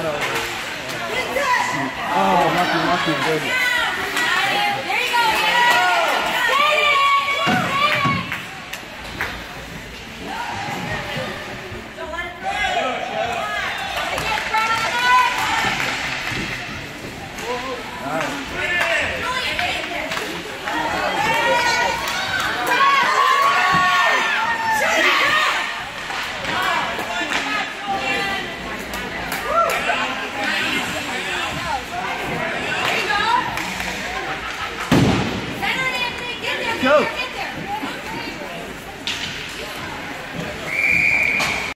Oh, not over. Oh, lucky, lucky, goodness. There you go, Go.